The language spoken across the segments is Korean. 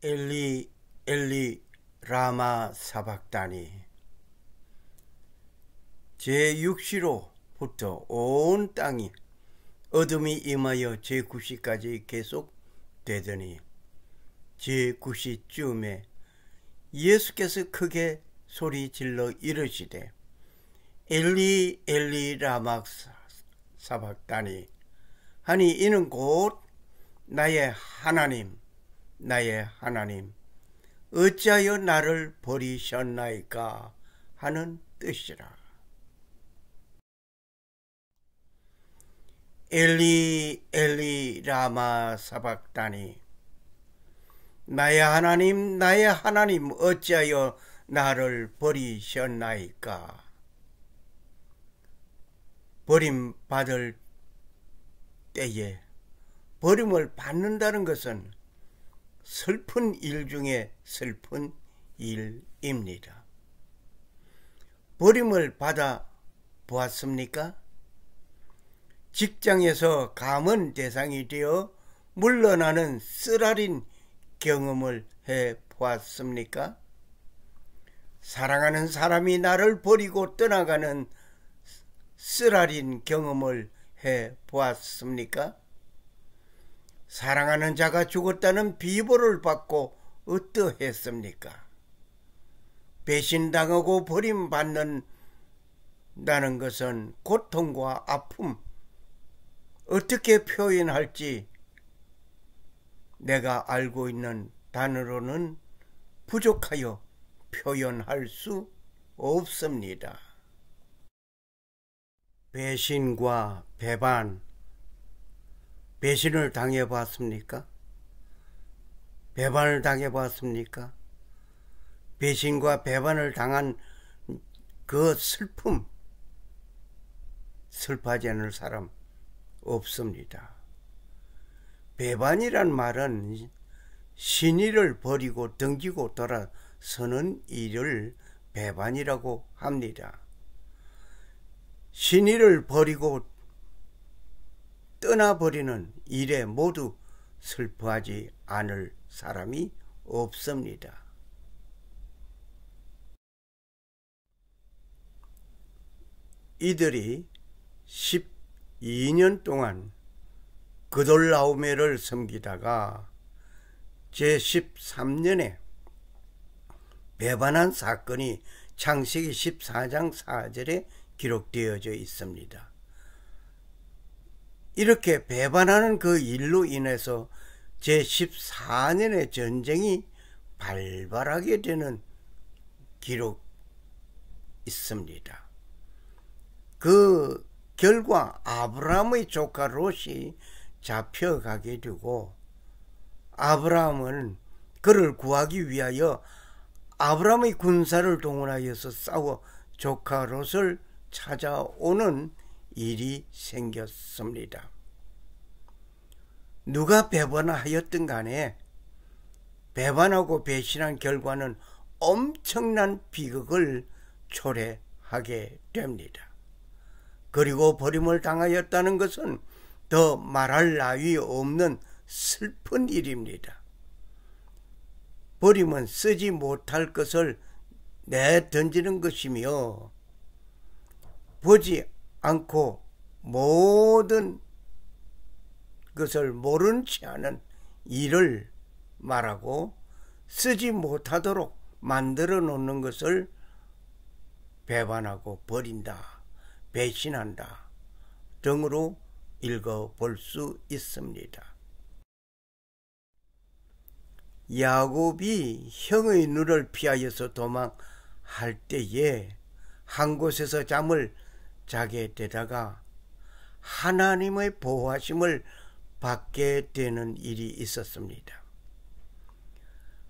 엘리 엘리 라마 사박다니 제6시로부터 온 땅이 어둠이 임하여 제9시까지 계속 되더니 제9시쯤에 예수께서 크게 소리 질러 이르시되 엘리 엘리 라마 사박다니 하니 이는 곧 나의 하나님 나의 하나님 어찌하여 나를 버리셨나이까 하는 뜻이라. 엘리 엘리 라마 사박다니 나의 하나님 나의 하나님 어찌하여 나를 버리셨나이까 버림 받을 때에 버림을 받는다는 것은 슬픈 일 중에 슬픈 일입니다. 버림을 받아 보았습니까? 직장에서 감은 대상이 되어 물러나는 쓰라린 경험을 해 보았습니까? 사랑하는 사람이 나를 버리고 떠나가는 쓰라린 경험을 해 보았습니까? 사랑하는 자가 죽었다는 비보를 받고 어떠했습니까? 배신당하고 버림받는다는 것은 고통과 아픔, 어떻게 표현할지 내가 알고 있는 단어로는 부족하여 표현할 수 없습니다. 배신과 배반, 배신을 당해 봤습니까? 배반을 당해 봤습니까? 배신과 배반을 당한 그 슬픔, 슬퍼하지 않을 사람 없습니다. 배반이란 말은 신의를 버리고 등지고 돌아서는 일을 배반이라고 합니다. 신의를 버리고 떠나버리는 일에 모두 슬퍼하지 않을 사람이 없습니다. 이들이 12년 동안 그돌라오메를 섬기다가 제13년에 배반한 사건이 창세기 14장 4절에 기록되어져 있습니다. 이렇게 배반하는 그 일로 인해서 제14년의 전쟁이 발발하게 되는 기록 있습니다. 그 결과 아브라함의 조카 롯이 잡혀가게 되고 아브라함은 그를 구하기 위하여 아브라함의 군사를 동원하여서 싸워 조카 롯을 찾아오는 일이 생겼습니다. 누가 배반하였든 간에 배반하고 배신한 결과는 엄청난 비극을 초래하게 됩니다. 그리고 버림을 당하였다는 것은 더 말할 나위 없는 슬픈 일입니다. 버림은 쓰지 못할 것을 내 던지는 것이며 보지 않고 모든 것을 모른 채 하는 일을 말하고 쓰지 못하도록 만들어 놓는 것을 배반하고 버린다, 배신한다 등으로 읽어 볼 수 있습니다. 야곱이 형의 눈을 피하여서 도망할 때에 한 곳에서 잠을 자게 되다가 하나님의 보호하심을 받게 되는 일이 있었습니다.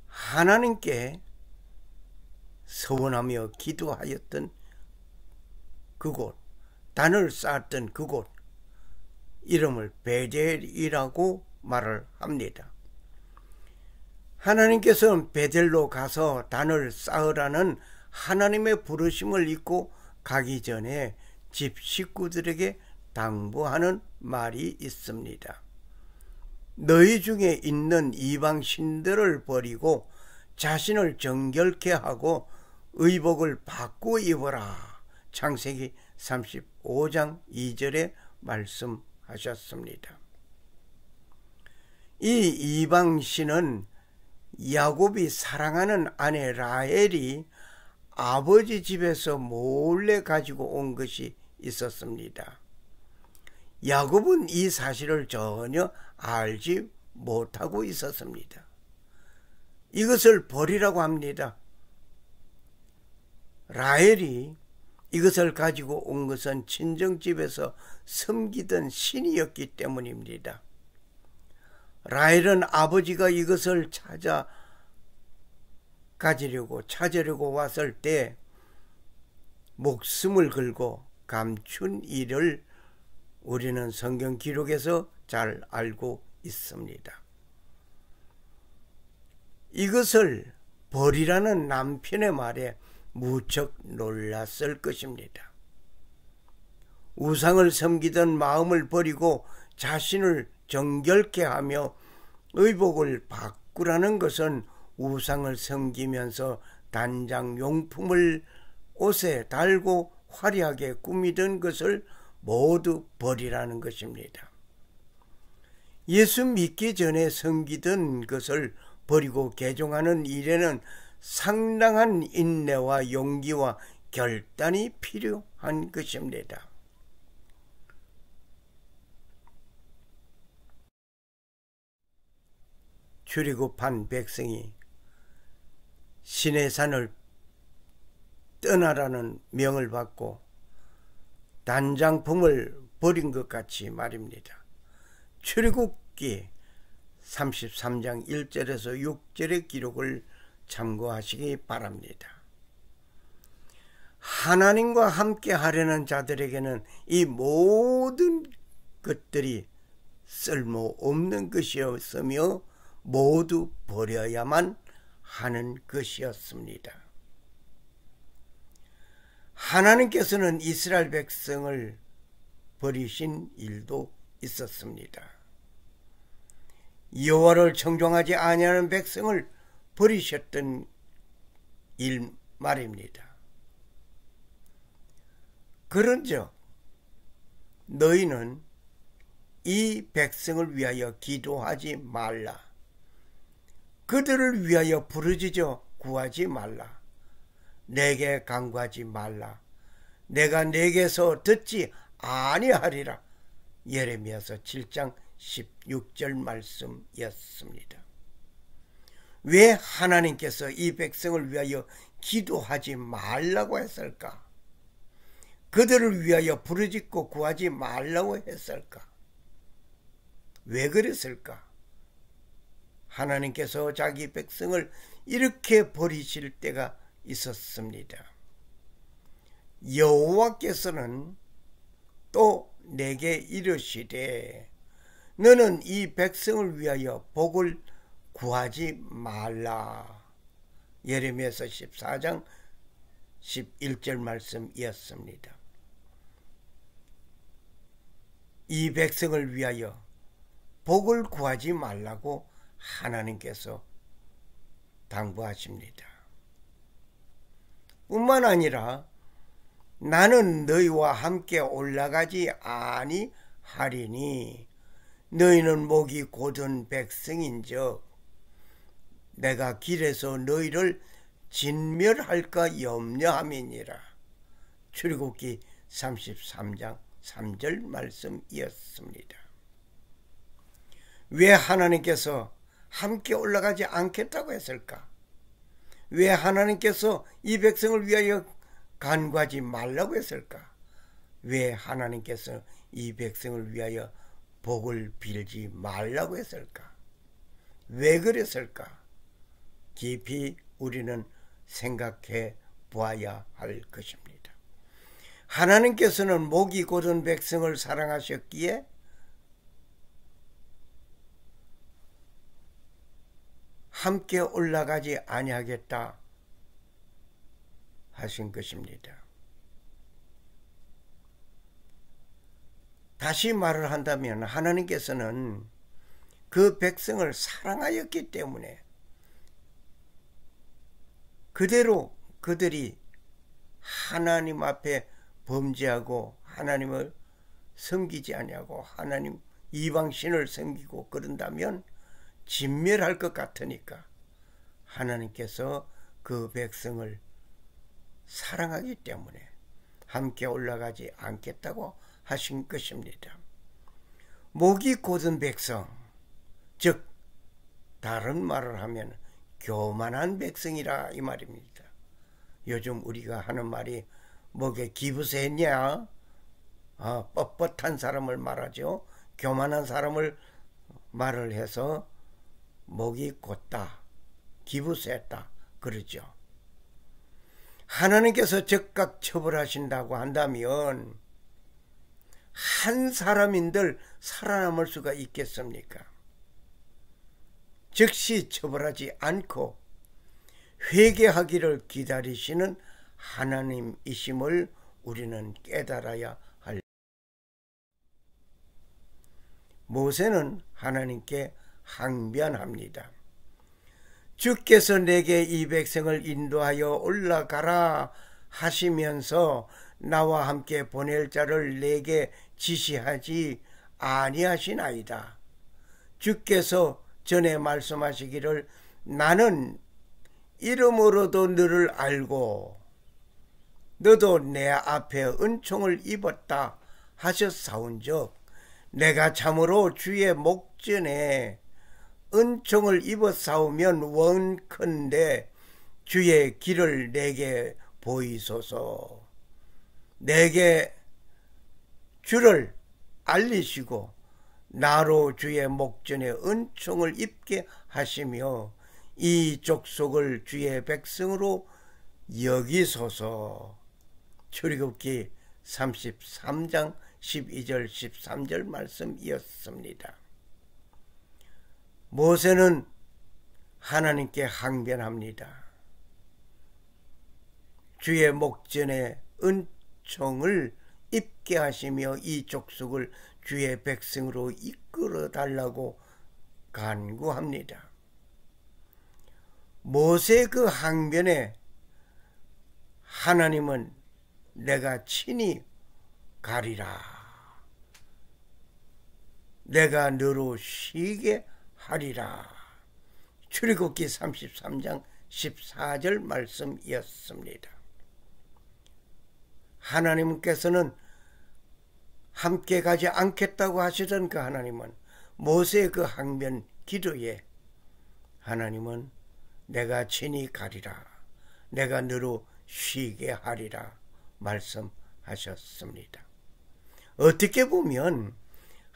하나님께 서원하며 기도하였던 그곳, 단을 쌓았던 그곳, 이름을 베델이라고 말을 합니다. 하나님께서는 베델로 가서 단을 쌓으라는 하나님의 부르심을 잊고 가기 전에 집 식구들에게 당부하는 말이 있습니다. 너희 중에 있는 이방 신들을 버리고 자신을 정결케 하고 의복을 바꾸어 입어라. 창세기 35장 2절에 말씀하셨습니다. 이 이방 신은 야곱이 사랑하는 아내 라헬이 아버지 집에서 몰래 가지고 온 것이 있었습니다. 야곱은 이 사실을 전혀 알지 못하고 있었습니다. 이것을 버리라고 합니다. 라헬이 이것을 가지고 온 것은 친정집에서 섬기던 신이었기 때문입니다. 라헬은 아버지가 이것을 찾아 가지려고 찾으려고 왔을 때 목숨을 걸고 감춘 일을 우리는 성경 기록에서 잘 알고 있습니다. 이것을 버리라는 남편의 말에 무척 놀랐을 것입니다. 우상을 섬기던 마음을 버리고 자신을 정결케 하며 의복을 바꾸라는 것은 우상을 섬기면서 단장 용품을 옷에 달고 화려하게 꾸미던 것을 모두 버리라는 것입니다. 예수 믿기 전에 섬기던 것을 버리고 개종하는 일에는 상당한 인내와 용기와 결단이 필요한 것입니다. 출애굽한 백성이 신의 산을 떠나라는 명을 받고 단장품을 버린 것 같이 말입니다. 출애굽기 33장 1절에서 6절의 기록을 참고하시기 바랍니다. 하나님과 함께 하려는 자들에게는 이 모든 것들이 쓸모 없는 것이었으며 모두 버려야만 하는 것이었습니다. 하나님께서는 이스라엘 백성을 버리신 일도 있었습니다. 여호와를 청종하지 아니하는 백성을 버리셨던 일 말입니다. 그런즉 너희는 이 백성을 위하여 기도하지 말라. 그들을 위하여 부르짖어 구하지 말라. 내게 강구하지 말라. 내가 내게서 듣지 아니하리라. 예레미야서 7장 16절 말씀이었습니다. 왜 하나님께서 이 백성을 위하여 기도하지 말라고 했을까? 그들을 위하여 부르짖고 구하지 말라고 했을까? 왜 그랬을까? 하나님께서 자기 백성을 이렇게 버리실 때가 있었습니다. 여호와께서는 또 내게 이르시되 너는 이 백성을 위하여 복을 구하지 말라. 예레미야서 14장 11절 말씀이었습니다. 이 백성을 위하여 복을 구하지 말라고 하나님께서 당부하십니다. 뿐만 아니라 나는 너희와 함께 올라가지 아니하리니 너희는 목이 곧은 백성인즉 내가 길에서 너희를 진멸할까 염려함이니라. 출애굽기 33장 3절 말씀이었습니다. 왜 하나님께서 함께 올라가지 않겠다고 했을까? 왜 하나님께서 이 백성을 위하여 간구하지 말라고 했을까? 왜 하나님께서 이 백성을 위하여 복을 빌지 말라고 했을까? 왜 그랬을까? 깊이 우리는 생각해 보아야 할 것입니다. 하나님께서는 목이 곧은 백성을 사랑하셨기에 함께 올라가지 아니하겠다 하신 것입니다. 다시 말을 한다면 하나님께서는 그 백성을 사랑하였기 때문에 그대로 그들이 하나님 앞에 범죄하고 하나님을 섬기지 아니하고 하나님 이방신을 섬기고 그런다면 진멸할 것 같으니까 하나님께서 그 백성을 사랑하기 때문에 함께 올라가지 않겠다고 하신 것입니다. 목이 곧은 백성, 즉 다른 말을 하면 교만한 백성이라 이 말입니다. 요즘 우리가 하는 말이 목에 기부세 했냐? 아, 뻣뻣한 사람을 말하죠. 교만한 사람을 말을 해서 목이 곧다, 기부세했다 그러죠. 하나님께서 즉각 처벌하신다고 한다면 한 사람인들 살아남을 수가 있겠습니까? 즉시 처벌하지 않고 회개하기를 기다리시는 하나님이심을 우리는 깨달아야 할. 모세는 하나님께 항변합니다. 주께서 내게 이 백성을 인도하여 올라가라 하시면서 나와 함께 보낼 자를 내게 지시하지 아니하시나이다. 주께서 전에 말씀하시기를 나는 이름으로도 너를 알고 너도 내 앞에 은총을 입었다 하셨사온즉 내가 참으로 주의 목전에 은총을 입었사오면 원컨대 주의 길을 내게 보이소서 내게 주를 알리시고 나로 주의 목전에 은총을 입게 하시며 이 족속을 주의 백성으로 여기소서 출애굽기 33장 12절 13절 말씀이었습니다. 모세는 하나님께 항변합니다. 주의 목전에 은총을 입게 하시며 이 족속을 주의 백성으로 이끌어 달라고 간구합니다. 모세 그 항변에 하나님은 내가 친히 가리라. 내가 너로 쉬게 하리라. 출애굽기 33장 14절 말씀이었습니다. 하나님께서는 함께 가지 않겠다고 하시던 그 하나님은 모세의 그 항변 기도에 하나님은 내가 친히 가리라. 내가 너로 쉬게 하리라. 말씀하셨습니다. 어떻게 보면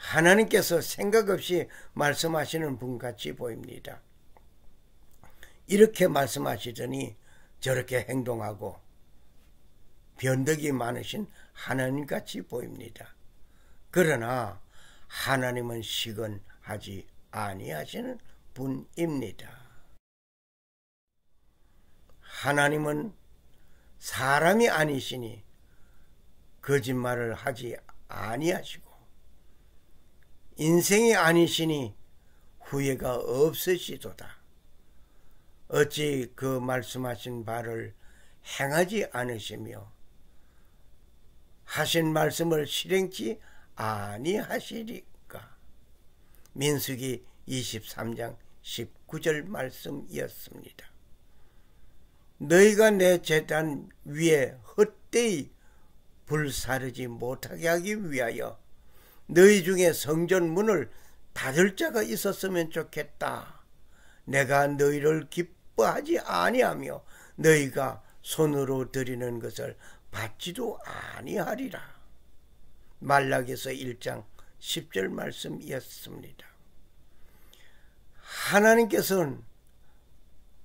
하나님께서 생각 없이 말씀하시는 분 같이 보입니다. 이렇게 말씀하시더니 저렇게 행동하고 변덕이 많으신 하나님 같이 보입니다. 그러나 하나님은 시건하지 아니하시는 분입니다. 하나님은 사람이 아니시니 거짓말을 하지 아니하시고 인생이 아니시니 후회가 없으시도다. 어찌 그 말씀하신 바를 행하지 않으시며 하신 말씀을 실행치 아니하시리까. 민수기 23장 19절 말씀이었습니다. 너희가 내 재단 위에 헛되이 불사르지 못하게 하기 위하여 너희 중에 성전 문을 닫을 자가 있었으면 좋겠다. 내가 너희를 기뻐하지 아니하며 너희가 손으로 드리는 것을 받지도 아니하리라. 말락에서 1장 10절 말씀이었습니다. 하나님께서는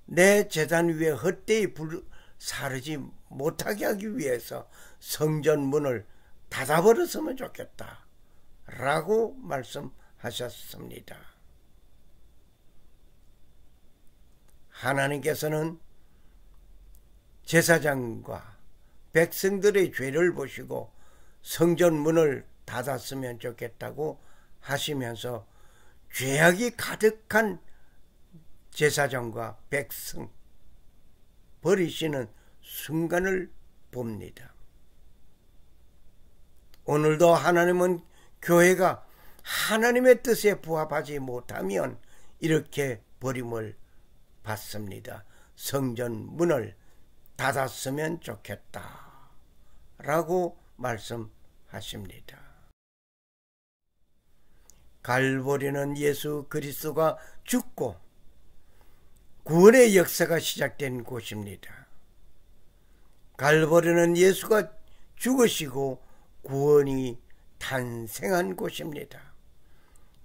내 재단 위에 헛되이 불 사르지 못하게 하기 위해서 성전 문을 닫아버렸으면 좋겠다. 라고 말씀하셨습니다. 하나님께서는 제사장과 백성들의 죄를 보시고 성전 문을 닫았으면 좋겠다고 하시면서 죄악이 가득한 제사장과 백성 버리시는 순간을 봅니다. 오늘도 하나님은 교회가 하나님의 뜻에 부합하지 못하면 이렇게 버림을 받습니다. 성전 문을 닫았으면 좋겠다. 라고 말씀하십니다. 갈보리는 예수 그리스도가 죽고 구원의 역사가 시작된 곳입니다. 갈보리는 예수가 죽으시고 구원이 탄생한 곳입니다.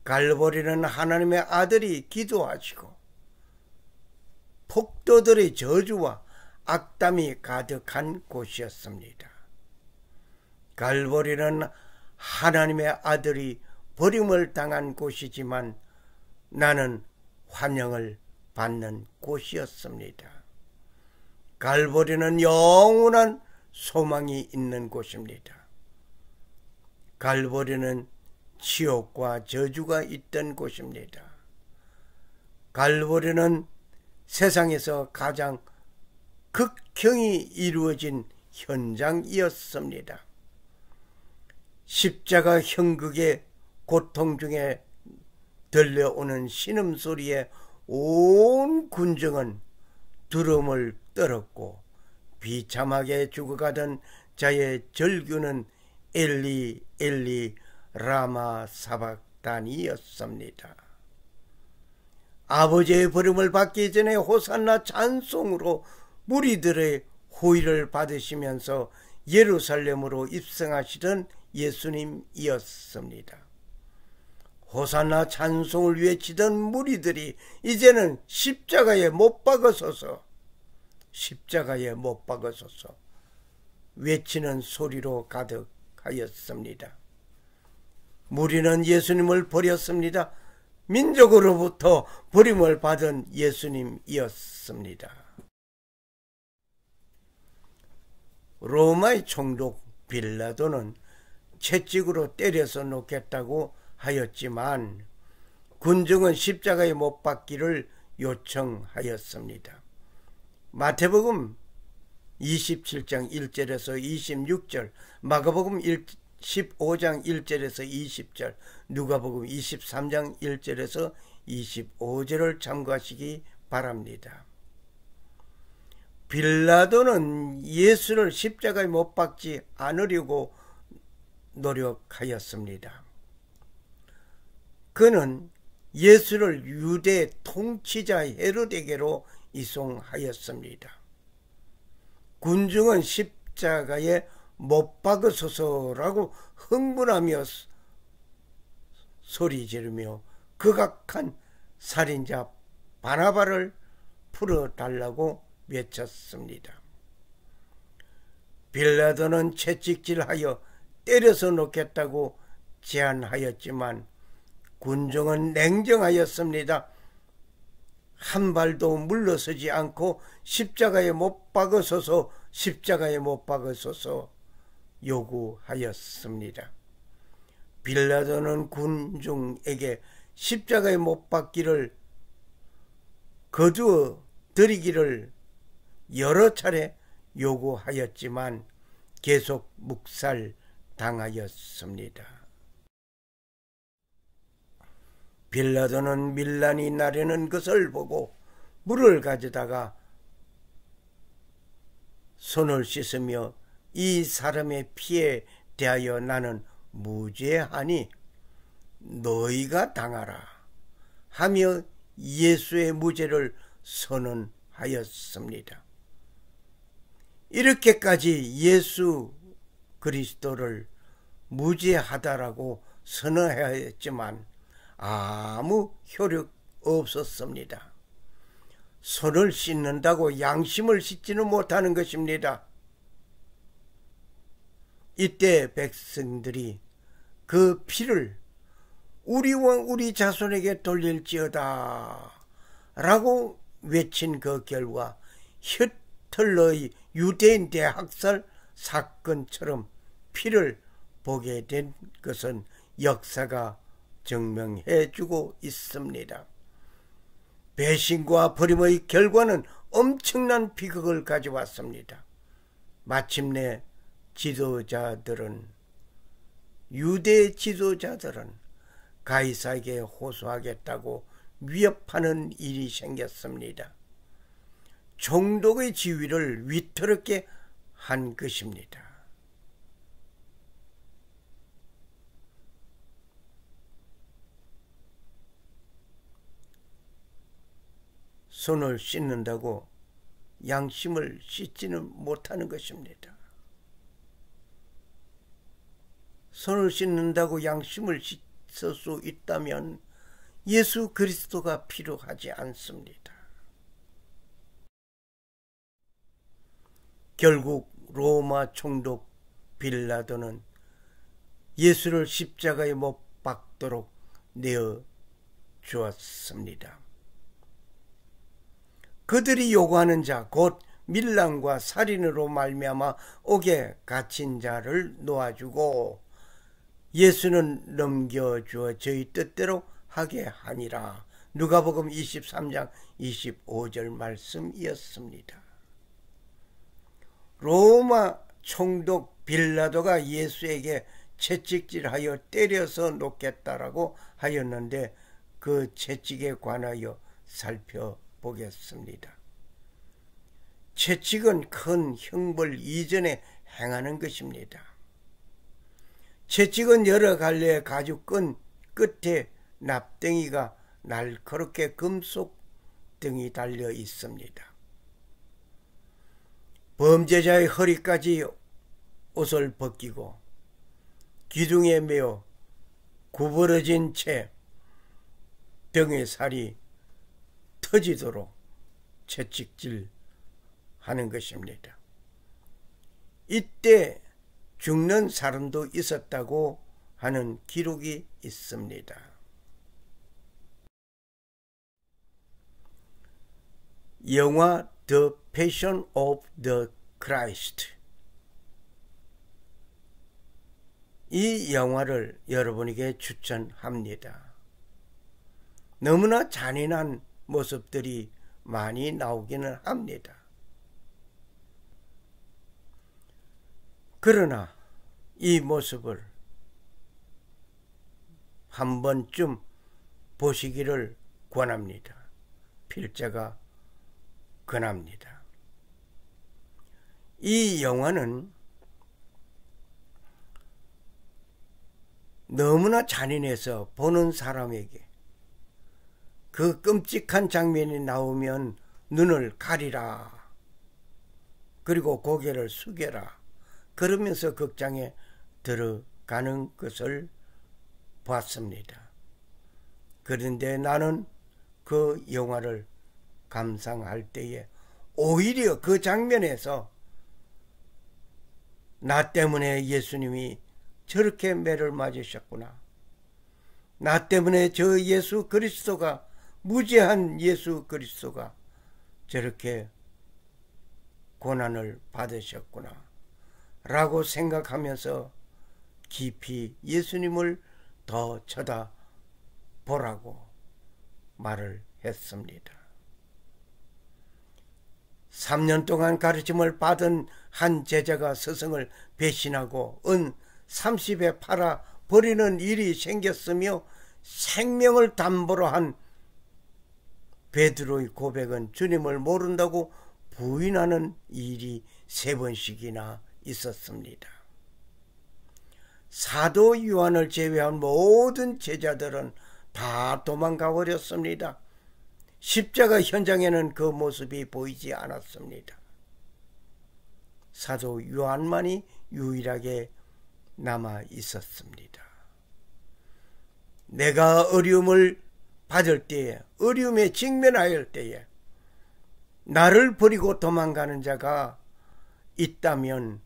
갈보리는 하나님의 아들이 기도하시고 폭도들의 저주와 악담이 가득한 곳이었습니다. 갈보리는 하나님의 아들이 버림을 당한 곳이지만 나는 환영을 받는 곳이었습니다. 갈보리는 영원한 소망이 있는 곳입니다. 갈보리는 지옥과 저주가 있던 곳입니다. 갈보리는 세상에서 가장 극형이 이루어진 현장이었습니다. 십자가 형극의 고통 중에 들려오는 신음소리에 온 군정은 두름을 떨었고 비참하게 죽어가던 자의 절규는 엘리 엘리 라마 사박단이었습니다. 아버지의 버림을 받기 전에 호산나 찬송으로 무리들의 호의를 받으시면서 예루살렘으로 입성하시던 예수님이었습니다. 호산나 찬송을 외치던 무리들이 이제는 십자가에 못 박아서서 십자가에 못 박아서서 외치는 소리로 가득 하였습니다. 무리는 예수님을 버렸습니다. 민족으로부터 버림을 받은 예수님이었습니다. 로마의 총독 빌라도는 채찍으로 때려서 놓겠다고 하였지만 군중은 십자가에 못 박기를 요청하였습니다. 마태복음 27장 1절에서 26절, 마가복음 15장 1절에서 20절, 누가복음 23장 1절에서 25절을 참고하시기 바랍니다. 빌라도는 예수를 십자가에 못 박지 않으려고 노력하였습니다. 그는 예수를 유대 통치자 헤로데게로 이송하였습니다. 군중은 십자가에 못 박으소서라고 흥분하며 소리 지르며 극악한 살인자 바나바를 풀어달라고 외쳤습니다. 빌라도는 채찍질하여 때려서 놓겠다고 제안하였지만 군중은 냉정하였습니다. 한 발도 물러서지 않고 십자가에 못 박으소서 십자가에 못 박으소서 요구하였습니다. 빌라도는 군중에게 십자가에 못 박기를 거두어 드리기를 여러 차례 요구하였지만 계속 묵살 당하였습니다. 빌라도는 밀란이 나려는 것을 보고 물을 가져다가 손을 씻으며 이 사람의 피에 대하여 나는 무죄하니 너희가 당하라 하며 예수의 무죄를 선언하였습니다. 이렇게까지 예수 그리스도를 무죄하다라고 선언하였지만 아무 효력 없었습니다. 손을 씻는다고 양심을 씻지는 못하는 것입니다. 이때 백성들이 그 피를 우리와 우리 자손에게 돌릴지어다 라고 외친 그 결과 히틀러의 유대인 대학살 사건처럼 피를 보게 된 것은 역사가 증명해 주고 있습니다. 배신과 버림의 결과는 엄청난 비극을 가져왔습니다. 마침내 지도자들은 유대 지도자들은 가이사에게 호소하겠다고 위협하는 일이 생겼습니다. 종독의 지위를 위태롭게 한 것입니다. 손을 씻는다고 양심을 씻지는 못하는 것입니다. 손을 씻는다고 양심을 씻을 수 있다면 예수 그리스도가 필요하지 않습니다. 결국 로마 총독 빌라도는 예수를 십자가에 못 박도록 내어 주었습니다. 그들이 요구하는 자 곧 밀랑과 살인으로 말미암아 옥에 갇힌 자를 놓아주고 예수는 넘겨주어 저희 뜻대로 하게 하니라. 누가복음 23장 25절 말씀이었습니다. 로마 총독 빌라도가 예수에게 채찍질하여 때려서 놓겠다라고 하였는데 그 채찍에 관하여 살펴 보겠습니다. 채찍은 큰 형벌 이전에 행하는 것입니다. 채찍은 여러 갈래의 가죽끈 끝에 납덩이가 날카롭게 금속 등이 달려 있습니다. 범죄자의 허리까지 옷을 벗기고 기둥에 매어 구부러진 채 등의 살이 터지도록 채찍질 하는 것입니다. 이때 죽는 사람도 있었다고 하는 기록이 있습니다. 영화 The Passion of the Christ 이 영화를 여러분에게 추천합니다. 너무나 잔인한 모습들이 많이 나오기는 합니다. 그러나 이 모습을 한 번쯤 보시기를 권합니다. 필자가 권합니다. 이 영화는 너무나 잔인해서 보는 사람에게 그 끔찍한 장면이 나오면 눈을 가리라. 그리고 고개를 숙여라. 그러면서 극장에 들어가는 것을 봤습니다. 그런데 나는 그 영화를 감상할 때에 오히려 그 장면에서 나 때문에 예수님이 저렇게 매를 맞으셨구나. 나 때문에 저 예수 그리스도가 무죄한 예수 그리스도가 저렇게 고난을 받으셨구나. 라고 생각하면서 깊이 예수님을 더 쳐다보라고 말을 했습니다. 3년 동안 가르침을 받은 한 제자가 스승을 배신하고 은 30에 팔아 버리는 일이 생겼으며 생명을 담보로 한 베드로의 고백은 주님을 모른다고 부인하는 일이 세 번씩이나 있었습니다. 사도 요한을 제외한 모든 제자들은 다 도망가 버렸습니다. 십자가 현장에는 그 모습이 보이지 않았습니다. 사도 요한만이 유일하게 남아 있었습니다. 내가 어려움을 받을 때에, 어려움에 직면하였을 때에, 나를 버리고 도망가는 자가 있다면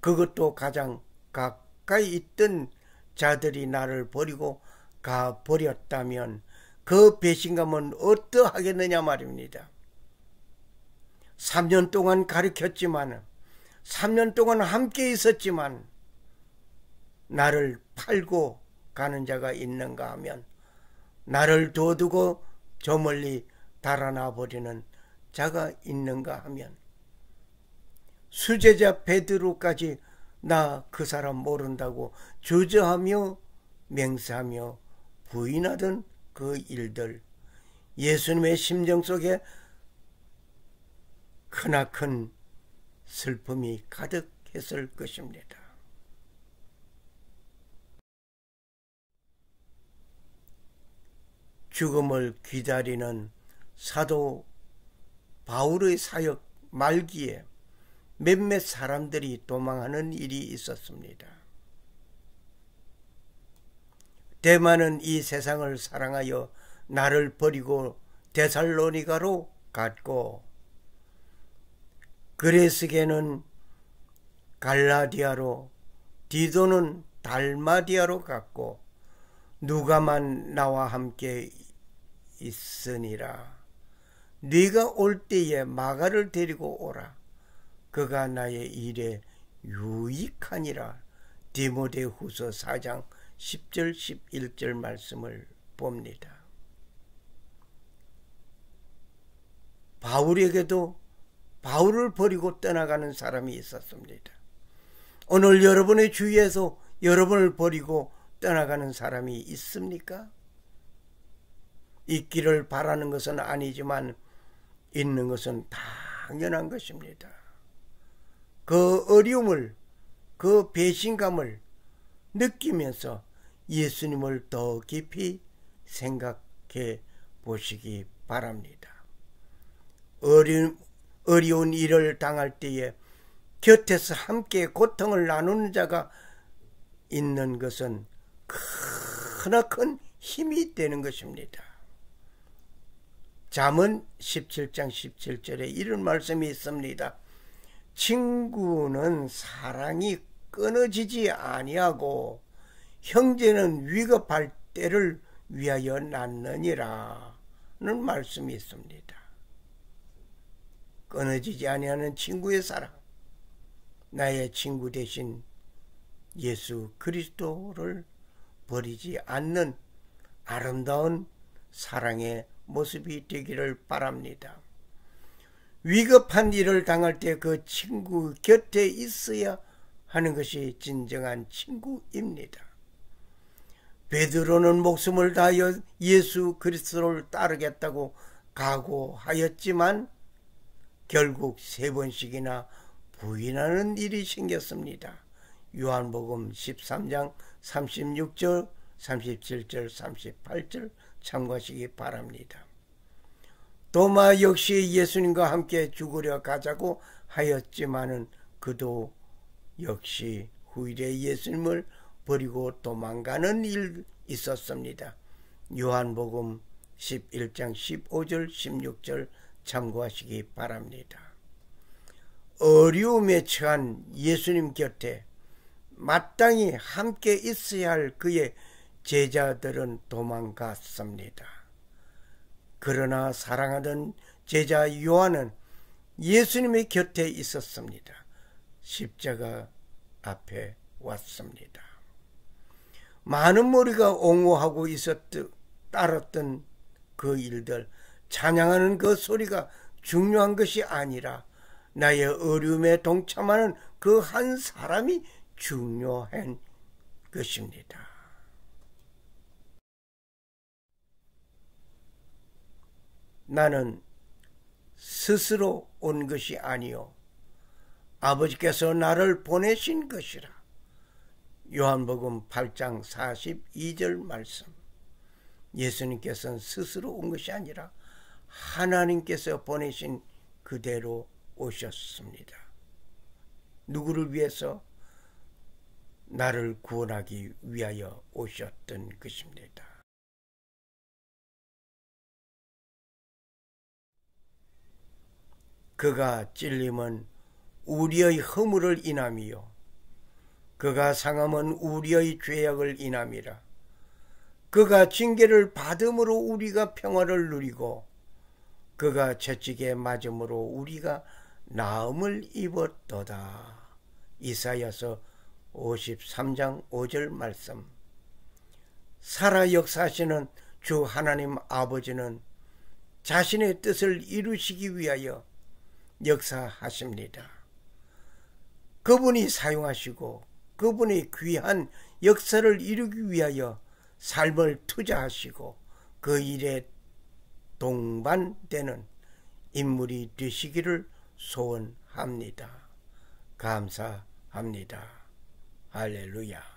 그것도 가장 가까이 있던 자들이 나를 버리고 가 버렸다면 그 배신감은 어떠하겠느냐 말입니다. 3년 동안 가르쳤지만 3년 동안 함께 있었지만 나를 팔고 가는 자가 있는가 하면 나를 둬두고 저 멀리 달아나 버리는 자가 있는가 하면 수제자 베드로까지 나 그 사람 모른다고 주저하며 맹세하며 부인하던 그 일들 예수님의 심정 속에 크나큰 슬픔이 가득했을 것입니다. 죽음을 기다리는 사도 바울의 사역 말기에 몇몇 사람들이 도망하는 일이 있었습니다. 대만은 이 세상을 사랑하여 나를 버리고 데살로니가로 갔고 그레스게는 갈라디아로 디도는 달마디아로 갔고 누가만 나와 함께 있으니라. 네가 올 때에 마가를 데리고 오라. 그가 나의 일에 유익하니라. 디모데 후서 4장 10절 11절 말씀을 봅니다. 바울에게도 바울을 버리고 떠나가는 사람이 있었습니다. 오늘 여러분의 주위에서 여러분을 버리고 떠나가는 사람이 있습니까? 있기를 바라는 것은 아니지만 있는 것은 당연한 것입니다. 그 어려움을, 그 배신감을 느끼면서 예수님을 더 깊이 생각해 보시기 바랍니다. 어려운, 어려운 일을 당할 때에 곁에서 함께 고통을 나누는 자가 있는 것은 크나큰 힘이 되는 것입니다. 잠언 17장 17절에 이런 말씀이 있습니다. 친구는 사랑이 끊어지지 아니하고 형제는 위급할 때를 위하여 낳느니라는 말씀이 있습니다. 끊어지지 아니하는 친구의 사랑 나의 친구 대신 예수 그리스도를 버리지 않는 아름다운 사랑의 모습이 되기를 바랍니다. 위급한 일을 당할 때 그 친구 곁에 있어야 하는 것이 진정한 친구입니다. 베드로는 목숨을 다하여 예수 그리스도를 따르겠다고 각오하였지만 결국 세 번씩이나 부인하는 일이 생겼습니다. 요한복음 13장 36절, 37절, 38절 참고하시기 바랍니다. 도마 역시 예수님과 함께 죽으려 가자고 하였지만은 그도 역시 후일에 예수님을 버리고 도망가는 일 있었습니다. 요한복음 11장 15절 16절 참고하시기 바랍니다. 어려움에 처한 예수님 곁에 마땅히 함께 있어야 할 그의 제자들은 도망갔습니다. 그러나 사랑하던 제자 요한은 예수님의 곁에 있었습니다. 십자가 앞에 왔습니다. 많은 머리가 옹호하고 있었듯 따랐던 그 일들, 찬양하는 그 소리가 중요한 것이 아니라 나의 어려움에 동참하는 그 한 사람이 중요한 것입니다. 나는 스스로 온 것이 아니요 아버지께서 나를 보내신 것이라. 요한복음 8장 42절 말씀. 예수님께서는 스스로 온 것이 아니라 하나님께서 보내신 그대로 오셨습니다. 누구를 위해서 나를 구원하기 위하여 오셨던 것입니다. 그가 찔림은 우리의 허물을 인함이요. 그가 상함은 우리의 죄악을 인함이라. 그가 징계를 받음으로 우리가 평화를 누리고 그가 채찍에 맞음으로 우리가 나음을 입었도다. 이사야서 53장 5절 말씀. 살아 역사하시는 주 하나님 아버지는 자신의 뜻을 이루시기 위하여 역사하십니다. 그분이 사용하시고 그분이 귀한 역사를 이루기 위하여 삶을 투자하시고 그 일에 동반되는 인물이 되시기를 소원합니다. 감사합니다. 할렐루야.